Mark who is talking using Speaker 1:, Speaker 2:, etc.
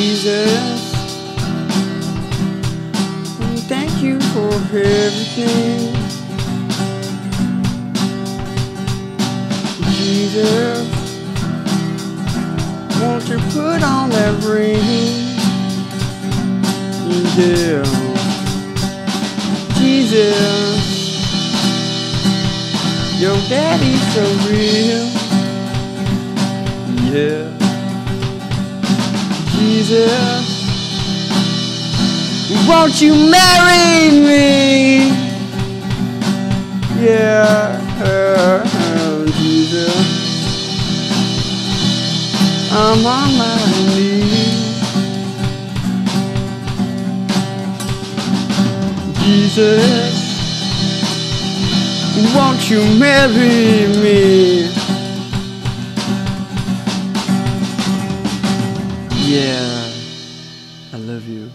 Speaker 1: Jesus. Thank you for everything. Jesus, won't you put on that ring? Yeah. Jesus, your daddy's so real. Yeah. Jesus, won't you marry me? Yeah, oh, Jesus, I'm on my knees. Jesus, won't you marry me? Yeah, I love you.